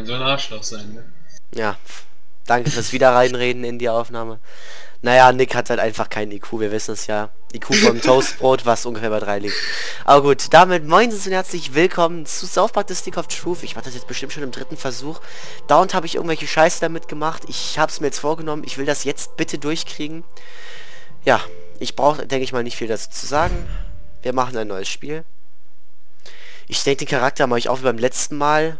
Wenn so ein Arschloch sein, ne? Ja. Danke fürs wieder reinreden in die Aufnahme. Naja, Nick hat halt einfach keinen IQ, wir wissen es ja. IQ vom Toastbrot, was ungefähr bei 3 liegt. Aber gut, damit moin und herzlich willkommen zu South Park The Stick of Truth. Ich mache das jetzt bestimmt schon im dritten Versuch. Dauernd habe ich irgendwelche Scheiße damit gemacht. Ich habe es mir jetzt vorgenommen. Ich will das jetzt bitte durchkriegen. Ja, ich brauche, denke ich mal, nicht viel dazu zu sagen. Wir machen ein neues Spiel. Ich denke, den Charakter mache ich auch wie beim letzten Mal.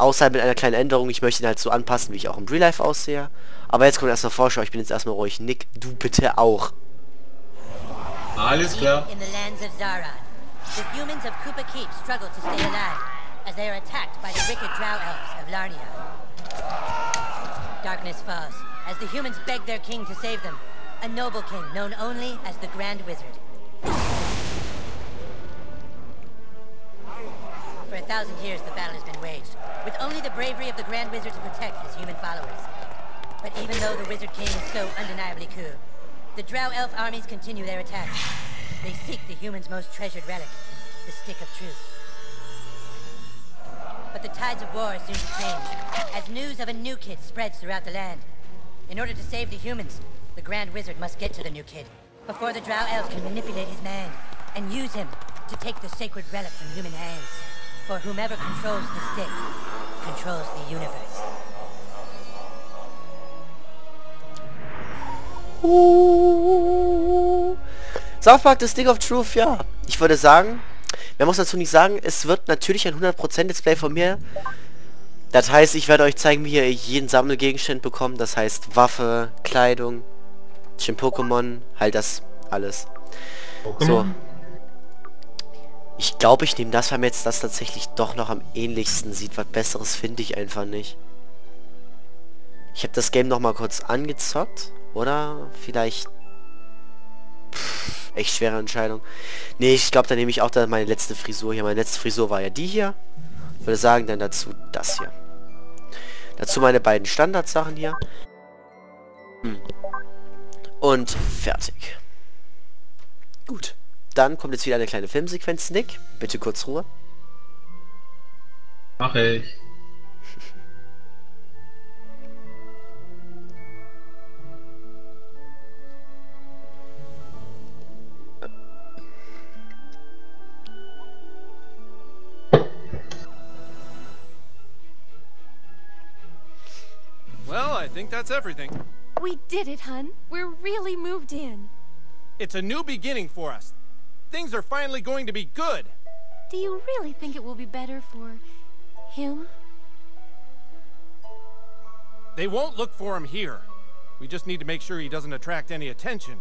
Außer mit einer kleinen Änderung. Ich möchte ihn halt so anpassen, wie ich auch im Real Life aussehe. Aber jetzt kommt erstmal Vorschau. Ich bin jetzt erstmal ruhig. Nick, du bitte auch. Alles klar. In the lands of Zaron, the humans of Koopa Keep struggle to stay alive as they are attacked by the wicked drow elves of Larnia. Darkness falls as the humans beg their king to save them, a noble king known only as the Grand Wizard. A thousand years, the battle has been waged, with only the bravery of the Grand Wizard to protect his human followers. But even though the Wizard King is so undeniably cool, the Drow Elf armies continue their attacks. They seek the humans' most treasured relic, the Stick of Truth. But the tides of war are soon to change, as news of a new kid spreads throughout the land. In order to save the humans, the Grand Wizard must get to the new kid, before the Drow Elves can manipulate his mind, and use him to take the sacred relic from human hands. For whomever controls the stick, controls the universe. Uh, South Park, The Stick of Truth, ja. Ich würde sagen, man muss dazu nicht sagen, es wird natürlich ein 100% Display von mir. Das heißt, ich werde euch zeigen, wie ihr jeden Sammelgegenstand bekommt. Das heißt, Waffe, Kleidung, Shin Pokémon, halt das alles. Pokémon. So. Ich glaube, ich nehme das, weil mir jetzt das tatsächlich doch noch am ähnlichsten sieht. Was Besseres finde ich einfach nicht. Ich habe das Game noch mal kurz angezockt. Oder vielleicht... Pff, echt schwere Entscheidung. Nee, ich glaube, da nehme ich auch da meine letzte Frisur hier. Meine letzte Frisur war ja die hier. Würde sagen, dann dazu das hier. Dazu meine beiden Standardsachen hier. Hm. Und fertig. Gut. Dann kommt jetzt wieder eine kleine Filmsequenz. Nick, bitte kurz Ruhe. Mach ich. Well, I think that's everything. We did it, hun. We're really moved in. It's a new beginning for us. Things are finally going to be good. Do you really think it will be better for him? They won't look for him here. We just need to make sure he doesn't attract any attention.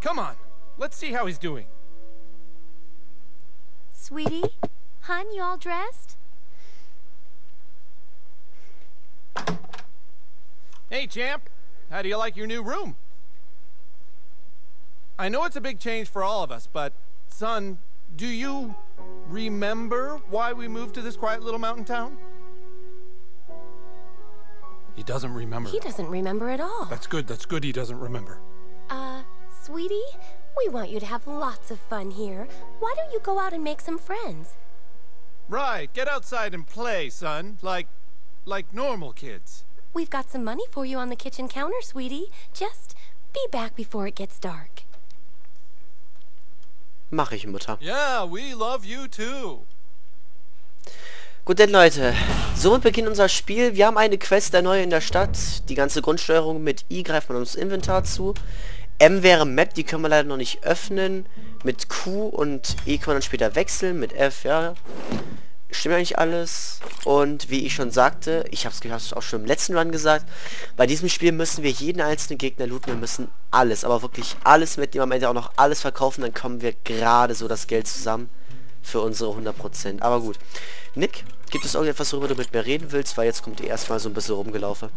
Come on, let's see how he's doing. Sweetie? Hun, you all dressed? Hey, champ. How do you like your new room? I know it's a big change for all of us, but son, do you remember why we moved to this quiet little mountain town? He doesn't remember. He doesn't remember at all. That's good. That's good he doesn't remember. Uh, sweetie? We want you to have lots of fun here. Why don't you go out and make some friends? Right, get outside and play, son. Like like normal kids. We've got some money for you on the kitchen counter, sweetie. Just be back before it gets dark. Mache ich, Mutter. Yeah, we love you too. Gut, denn Leute, somit beginnt unser Spiel. Wir haben eine Quest der Neue in der Stadt. Die ganze Grundsteuerung mit I greift man uns Inventar zu. M wäre Map, die können wir leider noch nicht öffnen. Mit Q und E kann man dann später wechseln. Mit F, ja. Stimmt eigentlich alles. Und wie ich schon sagte, ich habe es auch schon im letzten Run gesagt, bei diesem Spiel müssen wir jeden einzelnen Gegner looten. Wir müssen alles, aber wirklich alles mitnehmen. Am Ende auch noch alles verkaufen. Dann kommen wir gerade so das Geld zusammen für unsere 100%. Aber gut. Nick, gibt es irgendetwas, worüber du mit mir reden willst? Weil jetzt kommt ihr erstmal so ein bisschen rumgelaufen.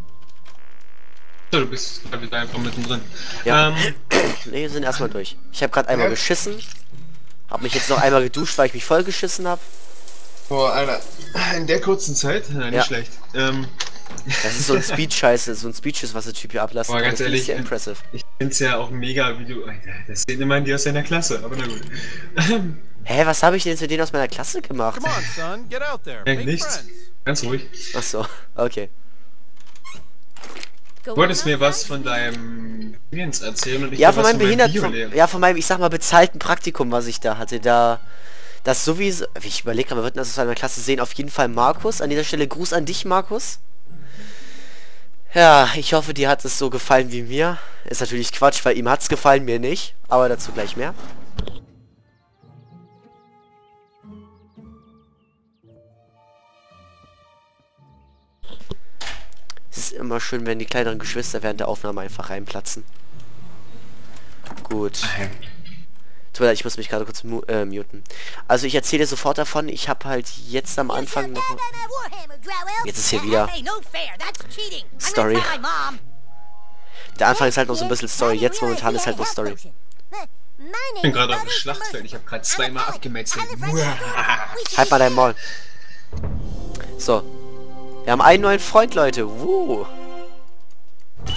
So, du bist ich, einfach mittendrin. Ja. Ähm, Ne, wir sind erstmal durch. Ich habe gerade einmal Ja. geschissen. Habe mich jetzt noch einmal geduscht, weil ich mich voll geschissen habe. Boah, Alter. In der kurzen Zeit? Ja, nicht Ja. schlecht. Ähm, Das ist so ein Speed-Scheiße, so ein Speeches, was der Typ hier ablassen Boah, kann. ganz Das ist ehrlich, sehr impressive. Ich find's ja auch mega, wie du... Alter, Das sehen immer die aus deiner Klasse, aber na gut. Hä, was habe ich denn jetzt mit denen aus meiner Klasse gemacht? Come on, son, get out there. Make nichts. friends. Ganz ruhig. Ach so, okay. Du wolltest mir was von deinem Dingens erzählen und ich Ja, dir von meinem Behinderten, ja, von meinem, ich sag mal, bezahlten Praktikum, was ich da hatte, da, das sowieso, ich überlege gerade, wir würden das aus einer Klasse sehen, auf jeden Fall Markus, an dieser Stelle Gruß an dich, Markus. Ja, ich hoffe, dir hat es so gefallen wie mir. Ist natürlich Quatsch, weil ihm hat's gefallen, mir nicht, aber dazu gleich mehr. Es ist immer schön, wenn die kleineren Geschwister während der Aufnahme einfach reinplatzen. Gut. Tut mir leid, ich muss mich gerade kurz mu äh, muten. Also ich erzähle sofort davon, ich habe halt jetzt am Anfang noch... Jetzt ist hier wieder Story. Der Anfang ist halt noch so ein bisschen Story, jetzt momentan ist halt nur Story. Ich bin gerade auf dem Schlachtfeld, ich habe gerade zweimal abgemetzelt. Halt mal dein Maul. So. Wir haben einen neuen Freund, Leute. Woo.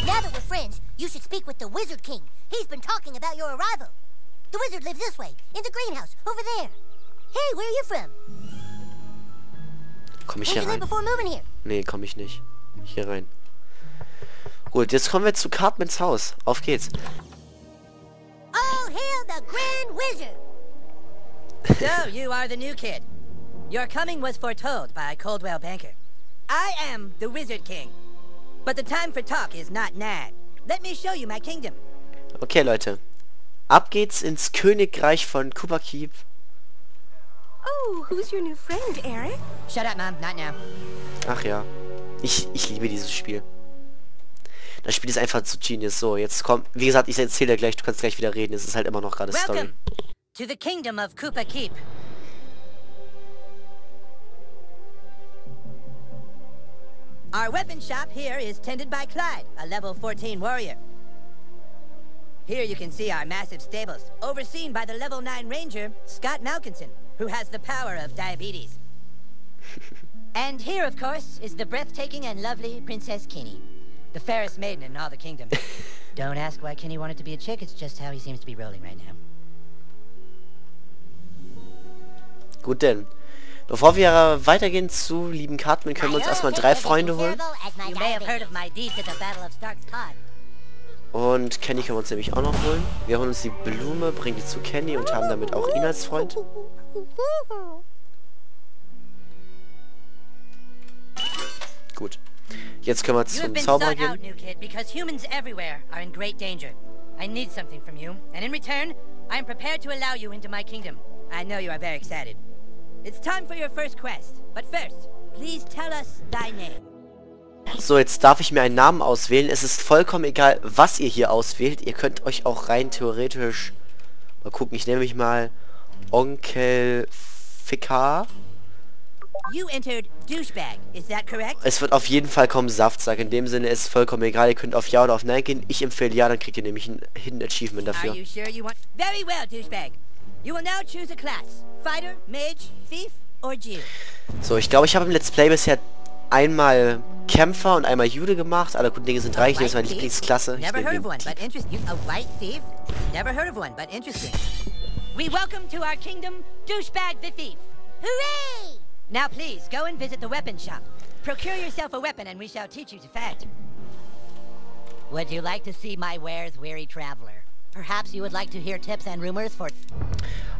Now that we're friends, you should speak with the Wizard King. He's been talking about your arrival. The wizard lives this way, in the greenhouse, over there. Hey, where are you from? Komm ich Where'd hier you rein? before moving here? Nee, komm ich nicht. Hier rein. Gut, jetzt kommen wir zu Cartmans Haus. Auf geht's. All hail the Grand Wizard! So, you are the new kid. Your coming was foretold by Coldwell Banker. I am the Wizard King. But the time for talk is not now. Let me show you my kingdom. Okay, Leute. Ab geht's ins Königreich von Cooper Keep. Oh, who's your new friend, Eric? Shut up, Mom. Not now. Ach ja. Ich, ich liebe dieses Spiel. Das Spiel ist einfach zu genius. So, jetzt kommt... Wie gesagt, ich erzähle dir gleich, du kannst gleich wieder reden. Es ist halt immer noch gerade Story. To the kingdom of Koopa Keep. Our weapon shop here is tended by Clyde, a level 14 warrior. Here you can see our massive stables, overseen by the level 9 ranger, Scott Malkinson, who has the power of diabetes. and here, of course, is the breathtaking and lovely Princess Kinney, the fairest maiden in all the kingdom. Don't ask why Kinney wanted to be a chick, it's just how he seems to be rolling right now. Gut denn. Bevor wir weitergehen zu lieben Cartman, können wir uns erstmal drei Freunde holen. You may have heard of my deeds at the Battle of Stark's Cod. Und Kenny können wir uns nämlich auch noch holen. Wir holen uns die Blume, bringen die zu Kenny und haben damit auch ihn als Freund. Gut. Jetzt können wir zum Zauberer out, gehen. new kid, because humans everywhere are in great danger. I need something from you, and in return, I am prepared to allow you into my kingdom. I know you are very excited. It's time for your first quest, but first, please tell us thy name. So, jetzt darf ich mir einen Namen auswählen. Es ist vollkommen egal, was ihr hier auswählt. Ihr könnt euch auch rein theoretisch... Mal gucken, ich nenne mich mal Onkel Ficker. Es wird auf jeden Fall kommen Saftsack. In dem Sinne ist es vollkommen egal. Ihr könnt auf Ja oder auf Nein gehen. Ich empfehle Ja, dann kriegt ihr nämlich ein Hidden Achievement dafür. So, ich glaube, ich habe im Let's Play bisher einmal Kämpfer und einmal Jude gemacht. Alle guten Dinge sind reich. Das ist meine? Lieblingsklasse. Ich Never nehme heard of den one, Dieb. but interesting. A white thief? Never heard of one, but interesting. We welcome to our kingdom, Douchebag the Thief. Hooray! Now please, go and visit the weapon shop. Procure yourself a weapon and we shall teach you to fight. Would you like to see my wares, weary traveler? Perhaps you would like to hear tips and rumors for...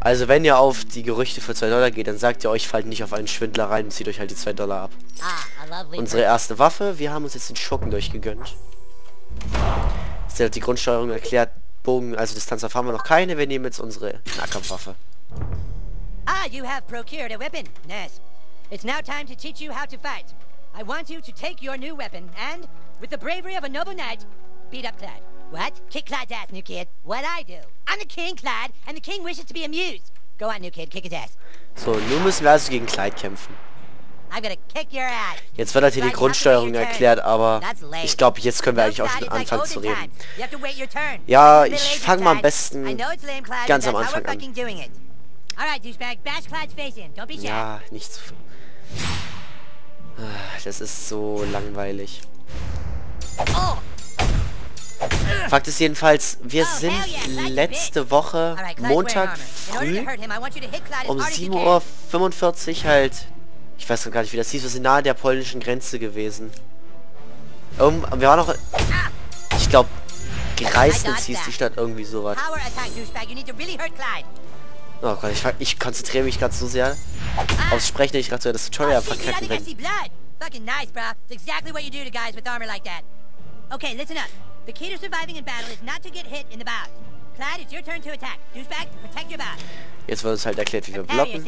Also wenn ihr auf die Gerüchte für 2 Dollar geht, dann sagt ihr euch, fallt nicht auf einen Schwindler rein und zieht euch halt die 2 Dollar ab. Ah. Unsere erste Waffe. Wir haben uns jetzt den Schurken durchgegönnt. Ist ja die Grundsteuerung erklärt. Bogen, also Distanz erfahren wir noch keine. Wir nehmen jetzt unsere Nahkampfwaffe. Ah, you have procured a weapon. Yes. It's now time to teach you how to fight. I want you to take your new weapon and, with the bravery of a noble knight, beat up Clyde. What? Kick Clyde's ass, new kid. What I do? I'm the king, Clyde, and the king wishes to be amused. Go on, new kid, kick his ass. So, nun müssen wir also gegen Clyde kämpfen. Jetzt wird halt hier die Grundsteuerung erklärt, aber ich glaube, jetzt können wir eigentlich auch schon anfangen zu reden. Ja, ich middle-aged fang mal am besten ganz am Anfang an. Ja, nicht zu... Ah, Das ist so langweilig. Fakt ist jedenfalls, wir Oh, sind letzte Woche Montag früh um hard as you 7.45 can. Uhr halt, ich weiß noch gar nicht wie das hieß, wir sind nahe der polnischen Grenze gewesen. Um, wir waren noch, ich glaube, Greisnitz hieß die Stadt irgendwie sowas. Oh Gott, ich, ich konzentriere mich gerade so sehr aufs Sprechen, ich gerade so das Tutorial Oh, verkacken bin. Fucking nice, bro. It's exactly what you do to guys with armor like that. Okay, listen up. The key to surviving in battle is not to get hit in the bows. Clyde, it's your turn to attack. Douchebag, protect your bows. Jetzt wird uns halt erklärt, wie wir blocken.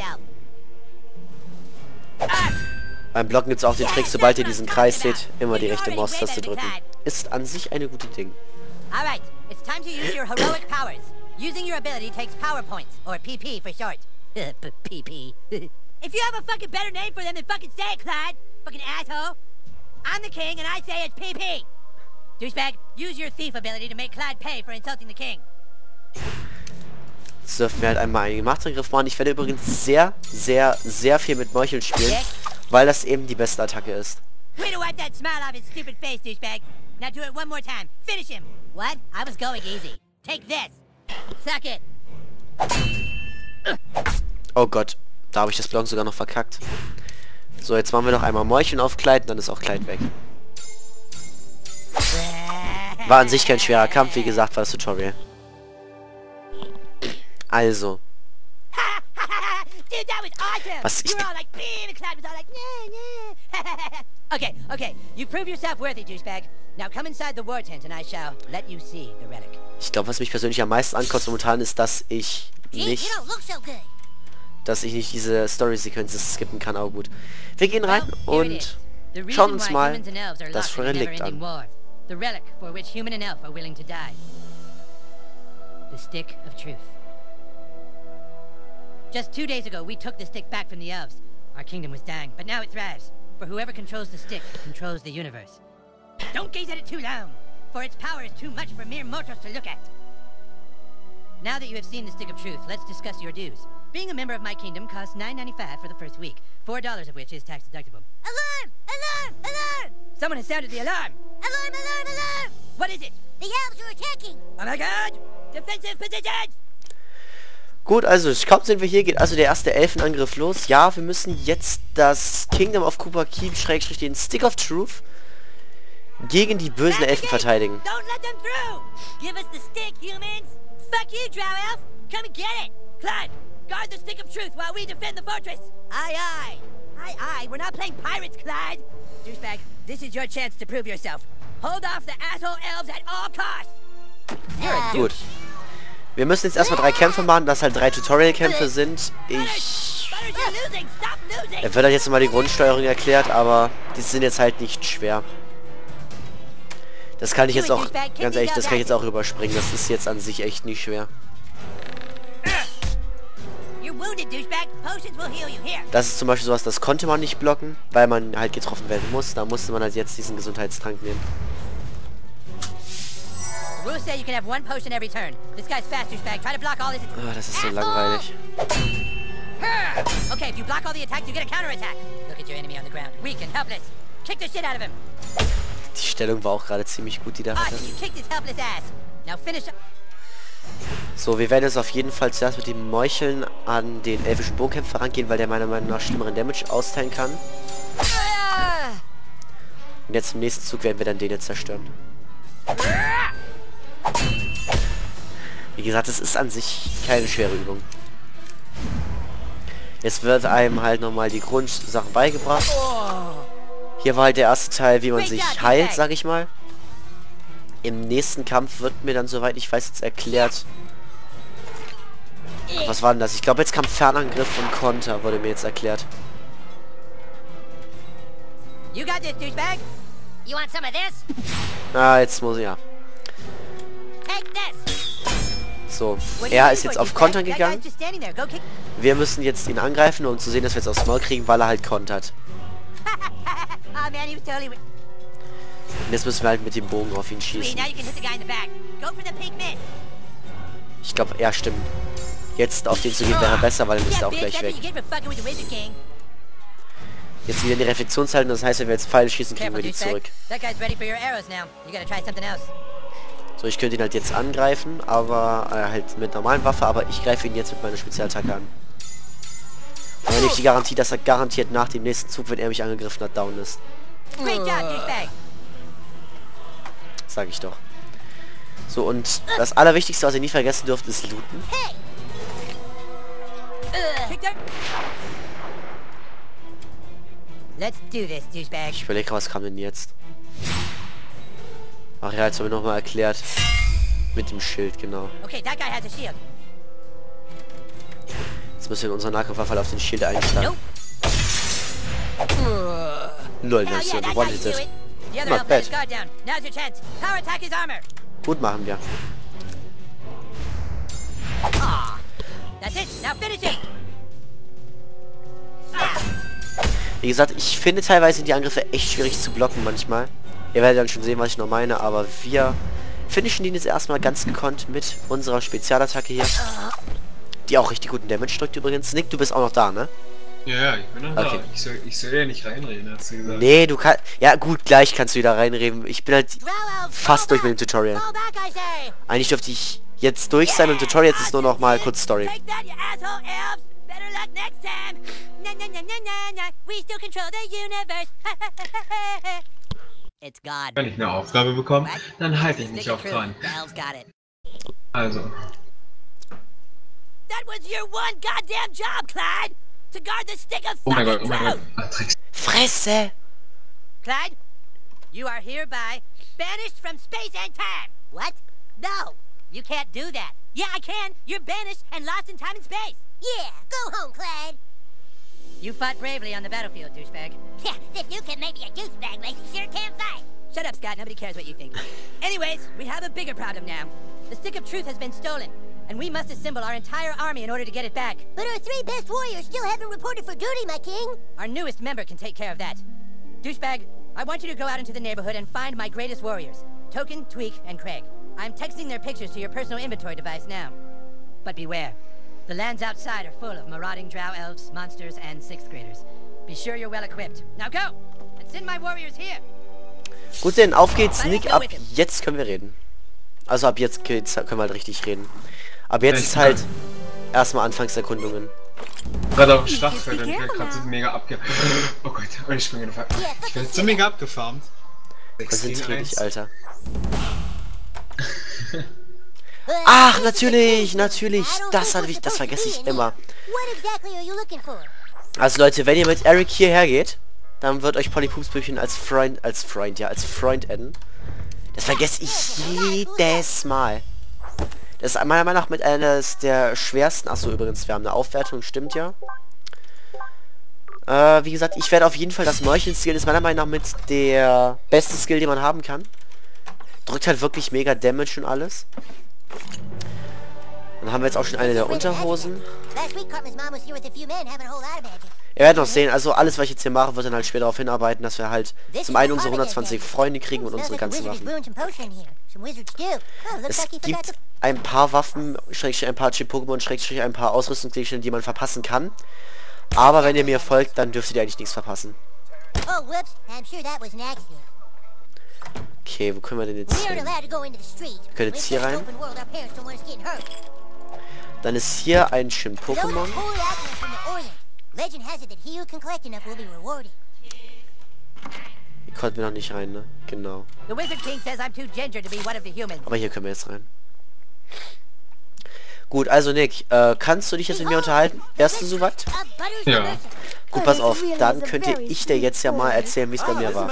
Beim Blocken gibt es auch den Trick, sobald ihr diesen Kreis seht, immer die rechte Maustaste drücken. Ist an sich eine gute Ding. Alright, it's time to use your heroic powers. Using your ability takes power points, or PP for short. PP. if you have a fucking better name for them, then fucking say it, Clyde. Fucking asshole. I'm the king, and I say it's PP. Douchebag, use your thief ability to make Clyde pay for insulting the king. Jetzt dürfen wir halt einmal einen Machtangriff machen. Ich werde übrigens sehr, sehr, sehr viel mit Meucheln spielen, weil das eben die beste Attacke ist. Oh Gott, da habe ich das Blocken sogar noch verkackt. So, jetzt machen wir noch einmal Meucheln auf Kleid und dann ist auch Kleid weg. War an sich kein schwerer Kampf, wie gesagt, war das Tutorial. Like, nah, nah. okay, okay, you prove yourself worthy, douchebag. Now come inside the war tent and I shall let you see the relic. ich glaube, was mich persönlich am meisten ankotzt momentan ist, dass ich nicht, dass ich nicht diese Story-Sequences skippen kann, aber gut. Wir gehen rein und schauen uns mal das Relikt an. The relic for which human and elf are willing to die. The Stick of Truth. Just two days ago, we took the stick back from the elves. Our kingdom was dying, but now it thrives. For whoever controls the stick controls the universe. Don't gaze at it too long, for its power is too much for mere mortals to look at. Now that you have seen the Stick of Truth, let's discuss your dues. Being a member of my kingdom costs $9.95 for the first week, $4 of which is tax deductible. Alarm! Alarm! Alarm! Someone has sounded the alarm! Alarm! Alarm! Alarm! What is it? The elves are attacking! Oh my god! Defensive positions! Gut, also kaum sind wir hier, geht also der erste Elfenangriff los. Ja, wir müssen jetzt das Kingdom of Cooper Keep, Schrägstrich den Stick of Truth, gegen die bösen Elfen verteidigen. Don't let them through! Give us the stick, humans! Fuck you, Drow Elf! Come and get it! Clyde, guard the stick of truth while we defend the fortress! Aye, aye! Aye, aye, we're not playing pirates, Clyde! Douchebag, this is your chance to prove yourself. Hold off the asshole elves at all costs! You're a Gut. Wir müssen jetzt erstmal drei Kämpfe machen, dass halt drei Tutorial-Kämpfe sind. Ich... Er wird halt jetzt mal die Grundsteuerung erklärt, aber die sind jetzt halt nicht schwer. Das kann ich jetzt auch, ganz ehrlich, das kann ich jetzt auch überspringen. Das ist jetzt an sich echt nicht schwer. Das ist zum Beispiel sowas, das konnte man nicht blocken, weil man halt getroffen werden muss. Da musste man halt jetzt diesen Gesundheitstrank nehmen. Rules say you can have one potion every turn. This guy's fast, douchebag. Try to block all his... Ah, das ist so langweilig. Okay, if you block all the attacks, you get a counterattack. Look at your enemy on the ground. Weak and helpless. Kick the shit out of him. Die Stellung war auch gerade ziemlich gut, die hatte. Ass. Now finish... So, wir werden jetzt auf jeden Fall zuerst mit dem Meucheln an den elfischen Bogenkämpfer rangehen, weil der meiner Meinung nach schlimmeren Damage austeilen kann. Ah! Und jetzt im nächsten Zug werden wir dann den jetzt zerstören. Gesagt, es ist an sich keine schwere Übung. Jetzt wird einem halt nochmal die Grundsachen beigebracht. Hier war halt der erste Teil, wie man sich heilt, sag ich mal. Im nächsten Kampf wird mir dann, soweit ich weiß, jetzt erklärt... Was war denn das? Ich glaube, jetzt kam Fernangriff und Konter, wurde mir jetzt erklärt. Ah, jetzt muss ich ja. Take this! So, er ist jetzt auf? Kontern gegangen. Wir müssen jetzt ihn angreifen, um zu sehen, dass wir jetzt aufs Maul kriegen, weil er halt kontert. oh. Und jetzt müssen wir halt mit dem Bogen auf ihn schießen. Ich glaube, ja, stimmt. Jetzt auf den zu gehen wäre besser, weil er Yeah, auch gleich weg. Jetzt wieder in die Reflexionshaltung, das heißt, wenn wir jetzt Pfeile schießen, kriegen wir die zurück. So, ich könnte ihn halt jetzt angreifen, aber äh, halt mit normalen Waffe, aber ich greife ihn jetzt mit meiner Spezialattacke an. Aber dann nicht die Garantie, dass er garantiert nach dem nächsten Zug, wenn er mich angegriffen hat, down ist. Sag ich doch. So, und das Allerwichtigste, was ihr nie vergessen dürft, ist looten. Ich überlege, was kam denn jetzt? Ach ja, jetzt haben wir nochmal erklärt. Mit dem Schild, genau. Okay, that guy has a shield. Jetzt müssen wir in unserer Nahkampfwaffe auf den Schild einschlagen. Nope. Lol, das ist one hit Not bad. Gut machen wir. Ah. Him. Wie gesagt, ich finde teilweise sind die Angriffe echt schwierig zu blocken manchmal. Ihr werdet dann schon sehen, was ich noch meine, aber wir finishen den jetzt erstmal ganz gekonnt mit unserer Spezialattacke hier. Die auch richtig guten Damage drückt übrigens. Nick, du bist auch noch da, ne? Ja, ja, ich bin noch Okay. da. Ich soll, ich soll ja nicht reinreden, hast du gesagt. Nee, du kannst... Ja gut, gleich kannst du wieder reinreden. Ich bin halt fast durch mit dem. Tutorial. Eigentlich dürfte ich jetzt durch sein mit dem Tutorial. Jetzt ist nur noch mal kurz Story. Wenn ich eine Aufgabe bekomme, What? dann halte ich mich Stick auch it dran. through. The elves got. Also, That was your one goddamn job, Clyde. To guard the stick of oh mein Gott, fucking oh mein Gott. truth. Fresse! Clyde, you are hereby banished from space and time. what? No, you can't do that. Yeah, I can. You're banished and lost in time and space. Yeah, go home, Clyde! You fought bravely on the battlefield, douchebag. Yeah, if you can make me a douchebag, like you sure can fight! Shut up, Scott. Nobody cares what you think. Anyways, we have a bigger problem now. The Stick of Truth has been stolen, and we must assemble our entire army in order to get it back. But our three best warriors still haven't reported for duty, my king! Our newest member can take care of that. Douchebag, I want you to go out into the neighborhood and find my greatest warriors. Token, Tweak, and Craig. I'm texting their pictures to your personal inventory device now. But beware. The lands outside are full of marauding drow elves, monsters, and sixth graders. Be sure you're well equipped. Now go! And send my warriors here! Gut, denn auf geht's, Nick. Ab jetzt können wir reden. Also ab jetzt geht's, können wir halt richtig reden. Ab jetzt ist halt erstmal Anfangserkundungen. Gerade auf dem Schlachtfeld und ich werde gerade so mega abge... Oh Gott, oh, ich bin gefallen. Ich werde so mega abgefarmt. Konzentrier dich. Alter. Ach, natürlich, natürlich. Das hatte ich, das vergesse ich immer. Also Leute, wenn ihr mit Eric hierher geht, dann wird euch Polly Pupsbübchen als Freund, als Freund, ja, als Freund adden. Das vergesse ich jedes Mal. Das ist meiner Meinung nach mit eines der schwersten. Achso, übrigens, wir haben eine Aufwertung, stimmt ja. Äh, wie gesagt, ich werde auf jeden Fall das Meucheln-Skill ist meiner Meinung nach mit der beste Skill, den man haben kann. Drückt halt wirklich mega Damage und alles. Dann haben wir jetzt auch schon eine der Unterhosen. Ihr werdet noch sehen, also alles, was ich jetzt hier mache, wird dann halt später darauf hinarbeiten, dass wir halt zum einen unsere Cartman 120 gang. Freunde kriegen und unsere ganzen Waffen. Oh, Es gibt ein paar Waffen, schrägstrich ein paar Chip-Pokémon, schrägstrich ein paar Ausrüstungsgegenstände, die man verpassen kann. Aber wenn ihr mir folgt, dann dürftet ihr eigentlich nichts verpassen. Oh, whoops. I'm sure that was an accident. Okay, wo können wir denn jetzt hin? street. Können jetzt hier rein? Dann ist hier ein Shin-Pokémon. Hier konnten wir noch nicht rein, ne? Genau. The Wizard King says I'm too ginger to be one of the humans. Aber hier können wir jetzt rein. Gut, also Nick, äh, kannst du dich jetzt mit mir unterhalten? Wärst du soweit? Ja. Gut, pass auf, dann könnte ich dir jetzt ja mal erzählen, wie es bei mir war.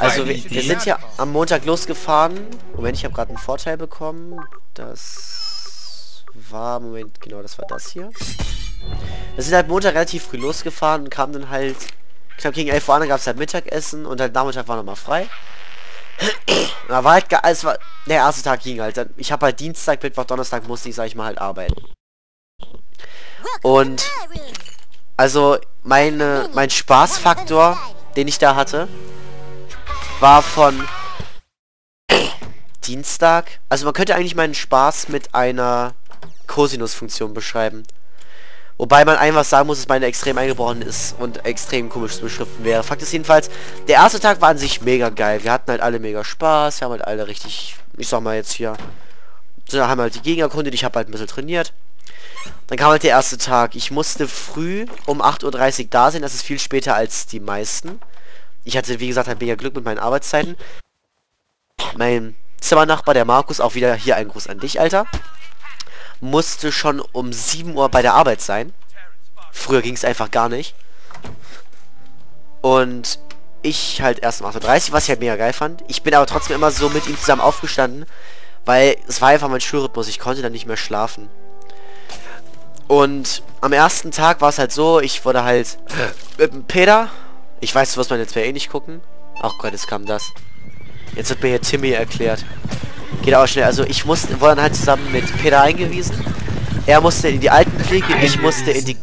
Also wir, wir sind ja am Montag losgefahren. Moment, ich habe gerade einen Vorteil bekommen. Das war, Moment, genau, das war das hier. Wir sind halt Montag relativ früh losgefahren und kamen dann halt knapp gegen 11 Uhr an, gab es halt Mittagessen und halt Nachmittag war nochmal frei. Da war halt, es war, der erste Tag ging halt. Dann- Ich habe halt Dienstag, Mittwoch, Donnerstag musste ich, sag ich mal, halt arbeiten. Und. Also meine, mein Spaßfaktor, den ich da hatte, war von Dienstag. Also man könnte eigentlich meinen Spaß mit einer Cosinus-Funktion beschreiben. Wobei man einfach sagen muss, dass meine extrem eingebrochen ist und extrem komisch zu beschriften wäre. Fakt ist jedenfalls, der erste Tag war an sich mega geil. Wir hatten halt alle mega Spaß, wir haben halt alle richtig, ich sag mal jetzt hier, haben halt die Gegner erkundet, ich habe halt ein bisschen trainiert. Dann kam halt der erste Tag. Ich musste früh um 8.30 Uhr da sein, das ist viel später als die meisten. Ich hatte, wie gesagt, halt mega Glück mit meinen Arbeitszeiten. Mein Zimmernachbar, der Markus, auch wieder hier ein Gruß an dich, Alter musste schon um 7 Uhr bei der Arbeit sein. Früher ging es einfach gar nicht. Und ich halt erst um 8.30 Uhr, was ich halt mega geil fand. Ich bin aber trotzdem immer so mit ihm zusammen aufgestanden, weil es war einfach mein Schulrhythmus. Ich konnte dann nicht mehr schlafen. Und am ersten Tag war es halt so, ich wurde halt mit dem Peter, ich weiß, du wirst mein Netzwerk eh nicht gucken. Ach Gott, jetzt kam das. Jetzt wird mir hier Timmy erklärt. Geht auch schnell. Also ich musste, wurde dann halt zusammen mit Peter eingewiesen. Er musste in die alten Kriege, ich musste in die...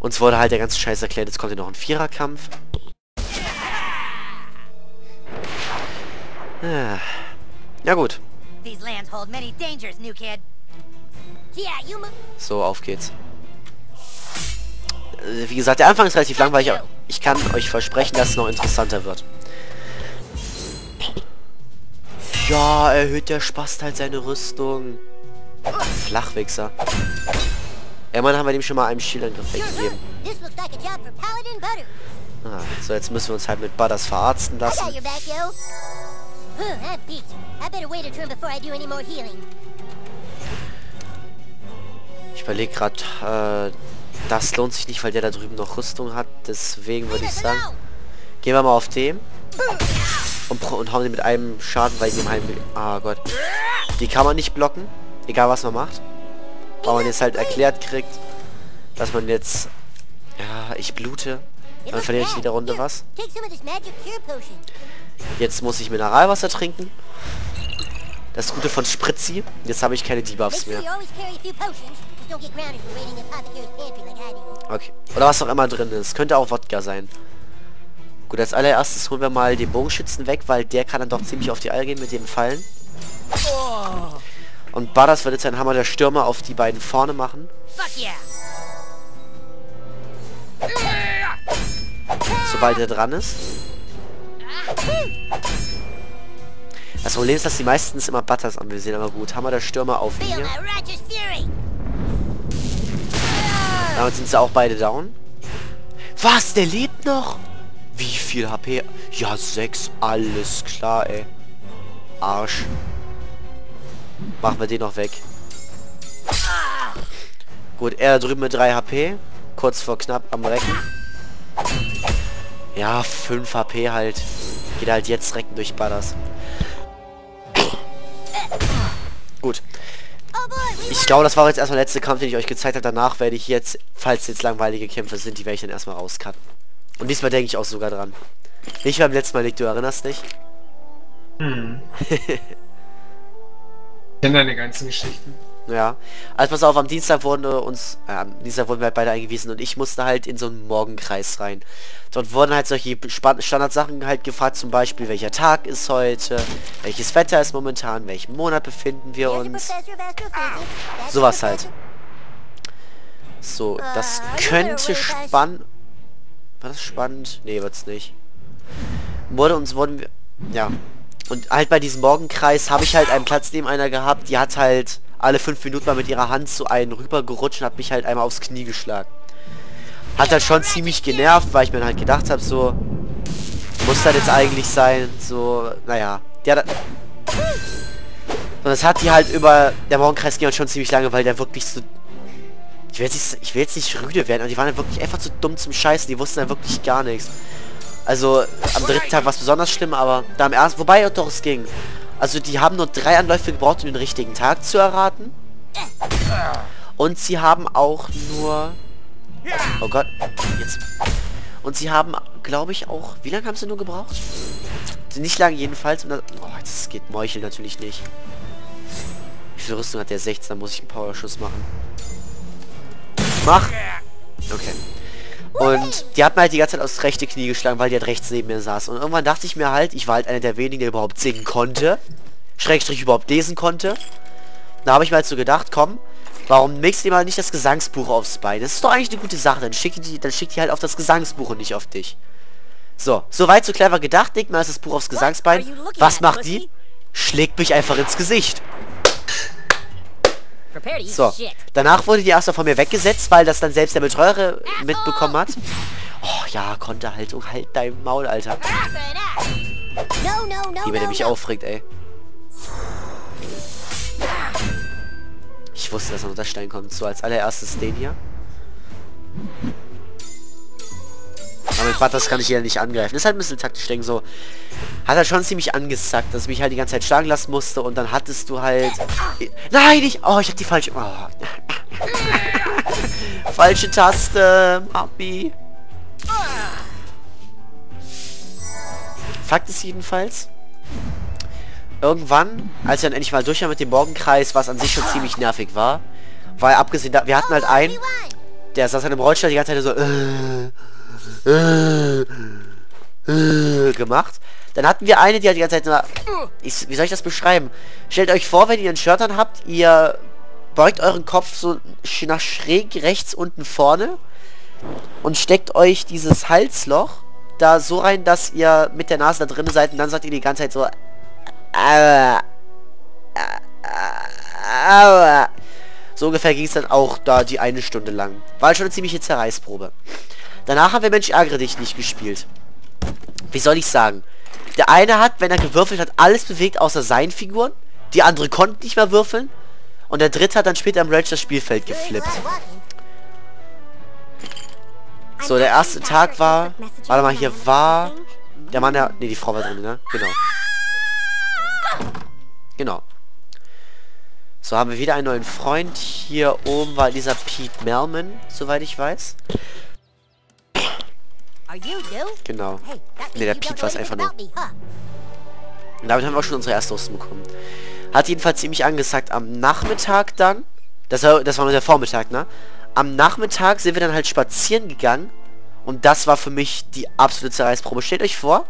Uns wurde halt der ganze Scheiß erklärt. Jetzt kommt hier noch ein Viererkampf. Ah. Ja gut. So, auf geht's. Äh, wie gesagt, der Anfang ist relativ langweilig, aber ich kann euch versprechen, dass es noch interessanter wird. Ja, erhöht der Spast halt seine Rüstung. Flachwichser. Immerhin haben wir dem schon mal einen Schildangriff weggegeben. Ah, so, jetzt müssen wir uns halt mit Butters verarzten lassen. Ich überlege gerade, äh, das lohnt sich nicht, weil der da drüben noch Rüstung hat. Deswegen würde ich sagen, gehen wir mal auf dem. Und, und hauen sie mit einem Schaden, weil sie im Heim... Ah Gott. Die kann man nicht blocken. Egal was man macht. Weil man jetzt halt erklärt kriegt, dass man jetzt... Ja, ich blute. Dann verliere ich in der Runde was. Jetzt muss ich Mineralwasser trinken. Das Gute von Spritzi. Jetzt habe ich keine Debuffs mehr. Okay. Oder was auch immer drin ist. Könnte auch Wodka sein. Gut, als allererstes holen wir mal den Bogenschützen weg, weil der kann dann doch ziemlich auf die Eier gehen mit dem Fallen. Und Badas wird jetzt einen Hammer der Stürmer auf die beiden vorne machen. Sobald er dran ist. Das Problem ist, dass die meistens immer Butters anvisieren, aber gut. Hammer der Stürmer auf mir. Damit sind sie auch beide down. Was? Der lebt noch? Wie viel HP? Ja, 6. Alles klar, ey. Arsch. Machen wir den noch weg. Gut, er drüben mit 3 HP. Kurz vor knapp am Recken. Ja, 5 HP halt. Geht halt jetzt recken durch Butters. Gut. Ich glaube, das war jetzt erstmal der letzte Kampf, den ich euch gezeigt habe. Danach werde ich jetzt, falls jetzt langweilige Kämpfe sind, die werde ich dann erstmal rauscutten. Und diesmal denke ich auch sogar dran. Nicht beim letzten Mal liegt, du erinnerst dich? Hm. ich kenne deine ganzen Geschichten. Ja. Also pass auf, am Dienstag wurden uns, äh, am Dienstag wurden wir halt beide eingewiesen und ich musste halt in so einen Morgenkreis rein. Dort wurden halt solche Standardsachen halt gefragt, zum Beispiel, welcher Tag ist heute, welches Wetter ist momentan, welchen Monat befinden wir uns. Sowas halt. So, das könnte spannend... War das spannend? Nee, wird's nicht. Wurde uns, wurden wir... Ja. Und halt bei diesem Morgenkreis habe ich halt einen Platz neben einer gehabt, die hat halt alle fünf Minuten mal mit ihrer Hand zu einen rübergerutscht und hat mich halt einmal aufs Knie geschlagen. Hat halt schon ziemlich genervt, weil ich mir halt gedacht habe, so... Muss das jetzt eigentlich sein, so... Naja. Der hat... Und das hat die halt über... Der Morgenkreis ging halt schon ziemlich lange, weil der wirklich so ich will, jetzt nicht, ich will jetzt nicht rüde werden, aber die waren ja wirklich einfach zu dumm zum Scheißen. Die wussten ja wirklich gar nichts. Also am dritten Tag war es besonders schlimm, aber da am ersten... Wobei doch es ging. Also die haben nur drei Anläufe gebraucht, um den richtigen Tag zu erraten. Und sie haben auch nur... Oh Gott, jetzt... Und sie haben, glaube ich, auch... Wie lange haben sie nur gebraucht? Nicht lange jedenfalls. Und das, oh, das geht Meuchel natürlich nicht. Wie viel Rüstung hat der 16? Da muss ich einen Powerschuss machen. Mach! Okay. Und die hat mir halt die ganze Zeit aufs rechte Knie geschlagen, weil die halt rechts neben mir saß. Und irgendwann dachte ich mir halt, ich war halt einer der wenigen, der überhaupt singen konnte. Schrägstrich überhaupt lesen konnte. Da habe ich mir halt so gedacht, komm, Warum du dir mal nicht das Gesangsbuch aufs Bein? Das ist doch eigentlich eine gute Sache. Dann schickt die, dann schickt die halt auf das Gesangsbuch und nicht auf dich. So, soweit so clever gedacht. Legt mal das Buch aufs Gesangsbein. Was macht die? Schlägt mich einfach ins Gesicht. So, danach wurde die erstmal von mir weggesetzt, weil das dann selbst der Betreuer mitbekommen hat. Oh ja, konnte halt. Dein Maul, Alter. Wie mir der no, mich aufregt, ey. Ich wusste, dass noch das Stein kommt. So, als allererstes den hier. Aber mit Butters kann ich hier nicht angreifen. Das ist halt ein bisschen taktisch denken, so. Hat er schon ziemlich angesackt, dass ich mich halt die ganze Zeit schlagen lassen musste und dann hattest du halt... Nein, ich... Oh, ich hab die falsche... Oh. falsche Taste, Mami. Fakt ist jedenfalls, irgendwann, als wir dann endlich mal durch waren mit dem Morgenkreis, was an sich schon ziemlich nervig war, weil abgesehen da, wir hatten halt einen, der saß halt im Rollstuhl die ganze Zeit so äh, äh, äh, gemacht. Dann hatten wir eine, die hat die ganze Zeit nur, ich, wie soll ich das beschreiben? Stellt euch vor, wenn ihr einen Shirt an habt, ihr beugt euren Kopf so nach schräg rechts unten vorne und steckt euch dieses Halsloch da so rein, dass ihr mit der Nase da drin seid und dann sagt ihr die ganze Zeit so so ungefähr ging es dann auch da die eine Stunde lang. War schon eine ziemliche Zerreißprobe. Danach haben wir Mensch ärgere dich nicht gespielt. Wie soll ich sagen? Der eine hat, wenn er gewürfelt hat, alles bewegt außer seinen Figuren. Die andere konnten nicht mehr würfeln. Und der dritte hat dann später im Rage das Spielfeld geflippt. So, der erste Tag war... Warte mal, hier war... Der Mann, der... Ne, die Frau war drin, ne? Genau. Genau. So, haben wir wieder einen neuen Freund. Hier oben war dieser Pete Melman, soweit ich weiß. Genau. Ne, der don't war es einfach nur. Und damit haben wir auch schon unsere erste Rüstung bekommen. Hat jedenfalls ziemlich angesagt. Am Nachmittag dann, das war, das war nur der Vormittag, ne? Am Nachmittag sind wir dann halt spazieren gegangen. Und das war für mich die absolute Zerreißprobe. Stellt euch vor,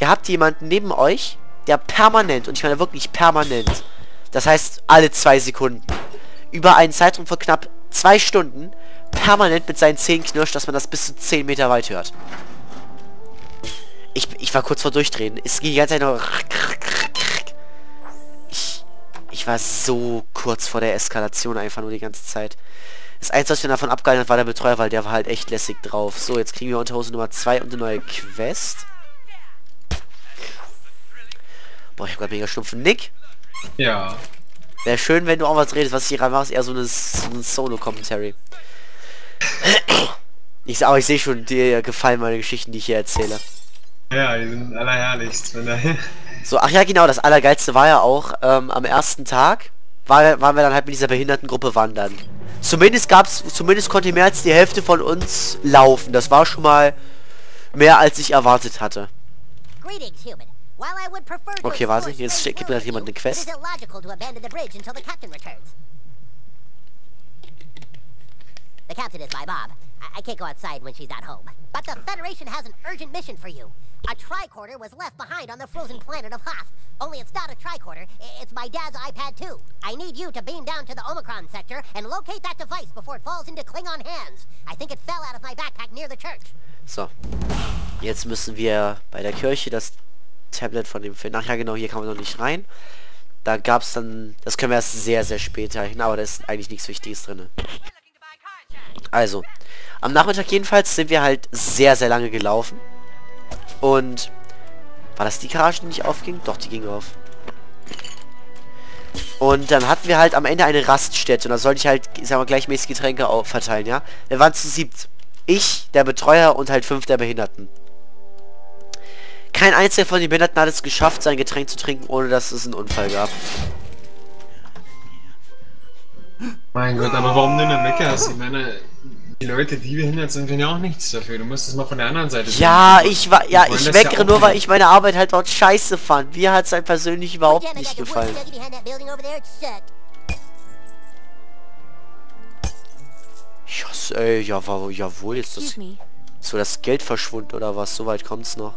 ihr habt jemanden neben euch, der permanent, und ich meine wirklich permanent, das heißt alle zwei Sekunden, über einen Zeitraum von knapp zwei Stunden, permanent mit seinen Zähnen knirscht, dass man das bis zu 10 Meter weit hört. Ich, ich war kurz vor Durchdrehen. Es ging die ganze Zeit nur... Ich, ich war so kurz vor der Eskalation einfach nur die ganze Zeit. Das Einzige, was mir davon abgehalten hat, war der Betreuer, weil der war halt echt lässig drauf. So, jetzt kriegen wir Unterhose Nummer 2 und eine neue Quest. Boah, ich hab grad mega Schnupfen. Nick, Ja. wäre schön, wenn du auch was redest. Was ich hier rein mache, ist eher so eine, so ein Solo-Commentary. Ich, aber ich sehe schon, dir gefallen meine Geschichten, die ich hier erzähle. Ja, die sind allerherrlichst. Von daher. So, ach ja genau, das Allergeilste war ja auch, ähm, am ersten Tag war, waren wir dann halt mit dieser Behindertengruppe wandern. Zumindest gab's, zumindest konnte mehr als die Hälfte von uns laufen. Das war schon mal mehr als ich erwartet hatte. Okay, warte, jetzt gibt mir jemand eine Quest. The captain is my mom. I, I can't go outside when she's not home. But the Federation has an urgent mission for you. A tricorder was left behind on the frozen planet of Hoth. Only it's not a tricorder, it's my dad's iPad 2. I need you to beam down to the Omicron sector and locate that device before it falls into Klingon hands. I think it fell out of my backpack near the church. So. Jetzt müssen wir bei der Kirche das Tablet von dem Film. Ach ja genau, hier kann man noch nicht rein. Da gab's dann, das können wir erst sehr, sehr später hin, aber da ist eigentlich nichts Wichtiges drin. Also, am Nachmittag jedenfalls sind wir halt sehr, sehr lange gelaufen. Und war das die Garage, die nicht aufging? Doch, die ging auf. Und dann hatten wir halt am Ende eine Raststätte und da sollte ich halt, ich sag mal, gleichmäßig Getränke verteilen, ja? Wir waren zu siebt. Ich, der Betreuer und halt fünf der Behinderten. Kein einziger von den Behinderten hat es geschafft, sein Getränk zu trinken, ohne dass es einen Unfall gab. Mein Gott, aber warum du eine Mecke hast? Ich meine, die Leute, die behindert sind, können ja auch nichts dafür. Du musst es mal von der anderen Seite Ja, sehen. ich war, ja, ich ja meckere auch nur, weil ich meine Arbeit halt dort scheiße fand. Mir hat es halt persönlich überhaupt nicht gefallen. Yes, ey, ja, war, jawohl, jetzt das, me. so das Geld verschwunden oder was, soweit kommt's noch.